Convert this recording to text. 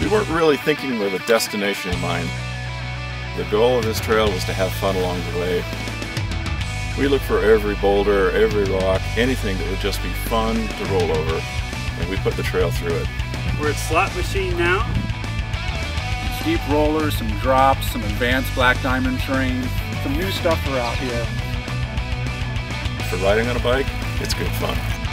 We weren't really thinking with a destination in mind. The goal of this trail was to have fun along the way. We look for every boulder, every rock, anything that would just be fun to roll over, and we put the trail through it. We're at Slot Machine now. Steep rollers, some drops, some advanced black diamond terrain, some new stuff are out here. For riding on a bike, it's good fun.